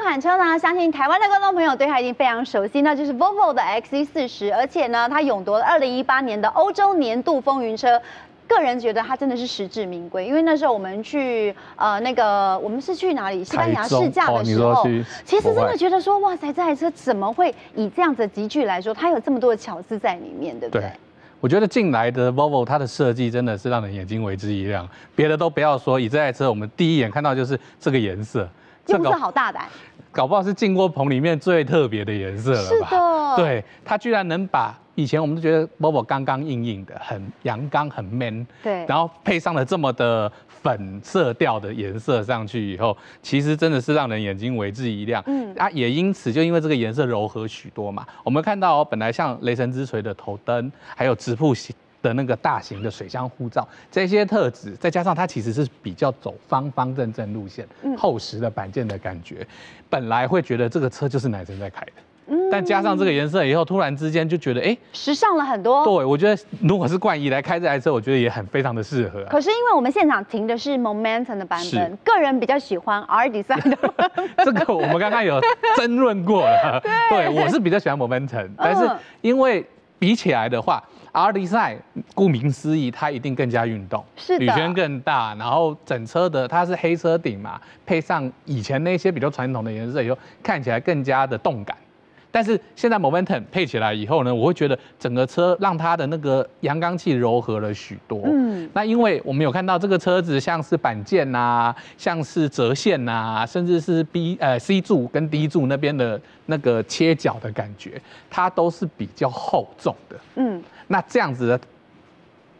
款车呢，相信台湾的观众朋友对它已经非常熟悉，那就是 Volvo 的 XC40，而且呢，它勇夺了2018年的欧洲年度风云车。个人觉得它真的是实至名归，因为那时候我们去呃那个我们是去哪里？西班牙试驾的时候，其实真的觉得说哇塞，这台车怎么会以这样子的集聚来说，它有这么多的巧思在里面，对不对？我觉得进来的 Volvo 它的设计真的是让人眼睛为之一亮，别的都不要说，以这台车我们第一眼看到就是这个颜色，用色好大胆，搞不好是进过棚里面最特别的颜色了吧？是的，对，它居然能把。以前我们都觉得 Volvo 刚刚硬硬的，很阳刚，很 man。对。然后配上了这么的粉色调的颜色上去以后，其实真的是让人眼睛为之一亮。嗯。啊，也因此就因为这个颜色柔和许多嘛，我们看到本来像雷神之锤的头灯，还有直瀑的那个大型的水箱护罩，这些特质，再加上它其实是比较走方方正正路线，厚实的板件的感觉，本来会觉得这个车就是男生在开的。但加上这个颜色以后，突然之间就觉得，哎，时尚了很多。对，我觉得如果是冠仪来开这台车，我觉得也很非常的适合。可是因为我们现场停的是 Momentum 的版本，个人比较喜欢 R Design 的。这个我们刚刚有争论过了。对，我是比较喜欢 Momentum，但是因为比起来的话，R Design 顾名思义，它一定更加运动，是的，圈更大，然后整车的它是黑车顶嘛，配上以前那些比较传统的颜色以后，看起来更加的动感。但是现在 Momentum 配起来以后呢，我会觉得整个车让它的那个阳刚气柔和了许多。嗯，那因为我们有看到这个车子像是板件呐，像是折线呐，甚至是 B 呃 C 柱跟 D 柱那边的那个切角的感觉，它都是比较厚重的。嗯，那这样子的。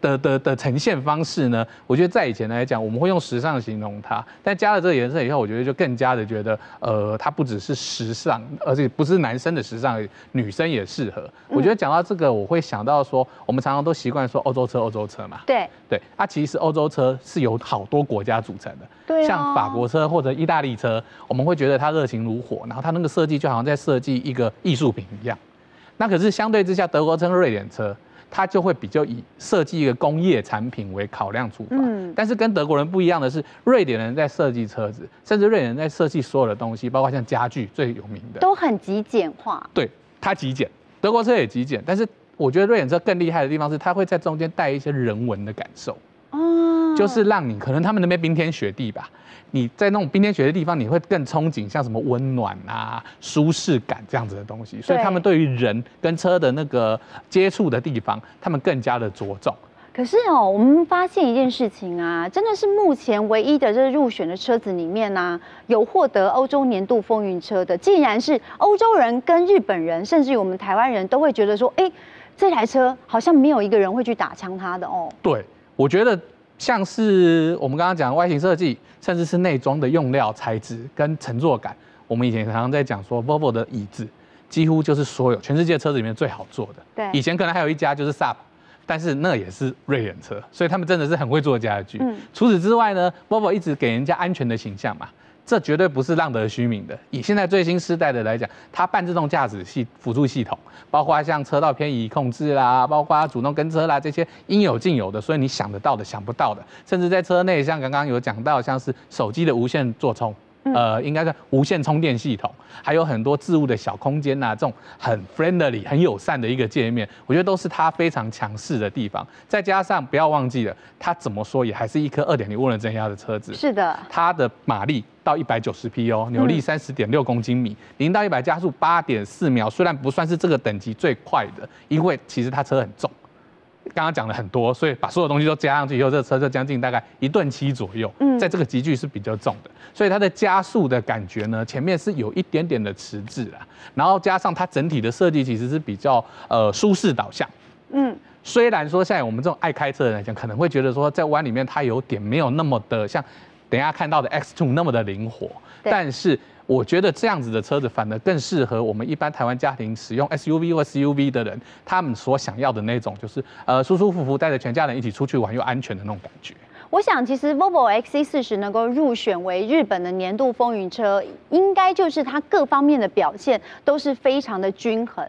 的的的呈现方式呢？我觉得在以前来讲，我们会用时尚形容它，但加了这个颜色以后，我觉得就更加的觉得，呃，它不只是时尚，而且不是男生的时尚，女生也适合。我觉得讲到这个，我会想到说，我们常常都习惯说欧洲车，欧洲车嘛。对对，它其实欧洲车是由好多国家组成的，对，像法国车或者意大利车，我们会觉得它热情如火，然后它那个设计就好像在设计一个艺术品一样。那可是相对之下，德国车、瑞典车。它就会比较以设计一个工业产品为考量出发，嗯，但是跟德国人不一样的是，瑞典人在设计车子，甚至瑞典人在设计所有的东西，包括像家具最有名的，都很极简化。对，它极简，德国车也极简，但是我觉得瑞典车更厉害的地方是，它会在中间带一些人文的感受，哦，就是让你可能他们那边冰天雪地吧。你在那种冰天雪地地方，你会更憧憬像什么温暖啊、舒适感这样子的东西，所以他们对于人跟车的那个接触的地方，他们更加的着重。可是哦，我们发现一件事情啊，真的是目前唯一的这入选的车子里面呢，有获得欧洲年度风云车的，竟然是欧洲人跟日本人，甚至于我们台湾人都会觉得说，哎，这台车好像没有一个人会去打枪它的哦。对，我觉得。像是我们刚刚讲外形设计，甚至是内装的用料材质跟乘坐感，我们以前常常在讲说，Volvo 的椅子几乎就是所有全世界车子里面最好坐的。对，以前可能还有一家就是 Saab，但是那也是瑞典车，所以他们真的是很会做家具。嗯，除此之外呢，Volvo 一直给人家安全的形象嘛。这绝对不是浪得虚名的。以现在最新时代的来讲，它半自动驾驶系辅助系统，包括像车道偏移控制啦，包括主动跟车啦，这些应有尽有的。所以你想得到的、想不到的，甚至在车内，像刚刚有讲到，像是手机的无线座充。呃，应该是无线充电系统，还有很多置物的小空间呐，这种很 friendly、很友善的一个界面，我觉得都是它非常强势的地方。再加上不要忘记了，它怎么说也还是一颗二点零涡轮增压的车子。是的，它的马力到一百九十匹哦，扭力三十点六公斤米，零到一百加速八点四秒。虽然不算是这个等级最快的，因为其实它车很重。刚刚讲了很多，所以把所有东西都加上去以后，这个车就将近大概一吨七左右。嗯，在这个集距是比较重的，所以它的加速的感觉呢，前面是有一点点的迟滞啦。然后加上它整体的设计其实是比较呃舒适导向。嗯，虽然说现在我们这种爱开车的人来讲，可能会觉得说在弯里面它有点没有那么的像等下看到的 X2 那么的灵活，但是。我觉得这样子的车子反而更适合我们一般台湾家庭使用 SUV 或 SUV 的人，他们所想要的那种，就是呃舒舒服服带着全家人一起出去玩又安全的那种感觉。我想，其实 Volvo XC40 能够入选为日本的年度风云车，应该就是它各方面的表现都是非常的均衡。